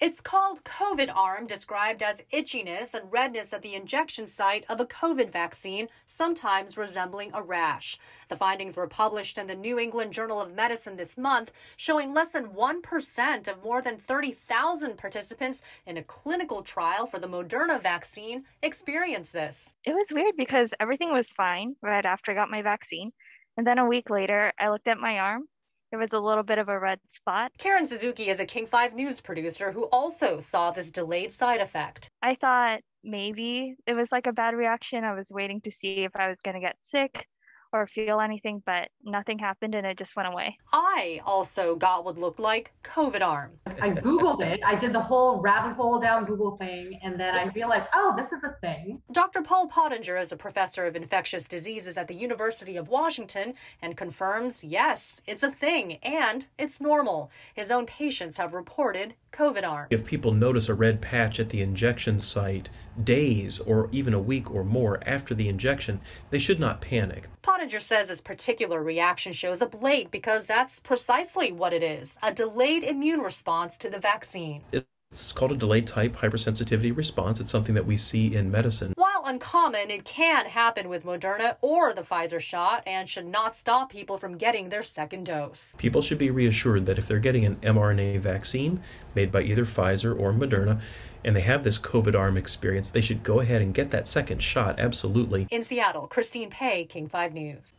It's called COVID arm, described as itchiness and redness at the injection site of a COVID vaccine, sometimes resembling a rash. The findings were published in the New England Journal of Medicine this month, showing less than 1% of more than 30,000 participants in a clinical trial for the Moderna vaccine experienced this. It was weird because everything was fine right after I got my vaccine. And then a week later, I looked at my arm there was a little bit of a red spot. Karen Suzuki is a King 5 News producer who also saw this delayed side effect. I thought maybe it was like a bad reaction. I was waiting to see if I was going to get sick or feel anything, but nothing happened and it just went away. I also got what looked like COVID arm. I Googled it. I did the whole rabbit hole down Google thing, and then I realized, oh, this is a thing. Dr. Paul Pottinger is a professor of infectious diseases at the University of Washington and confirms, yes, it's a thing and it's normal. His own patients have reported COVID arm. If people notice a red patch at the injection site days or even a week or more after the injection, they should not panic. Pottinger says this particular reaction shows up late because that's precisely what it is a delayed immune response to the vaccine. It's called a delayed type hypersensitivity response. It's something that we see in medicine. Uncommon, it can happen with Moderna or the Pfizer shot and should not stop people from getting their second dose. People should be reassured that if they're getting an mRNA vaccine made by either Pfizer or Moderna, and they have this COVID arm experience, they should go ahead and get that second shot, absolutely. In Seattle, Christine Pei, King 5 News.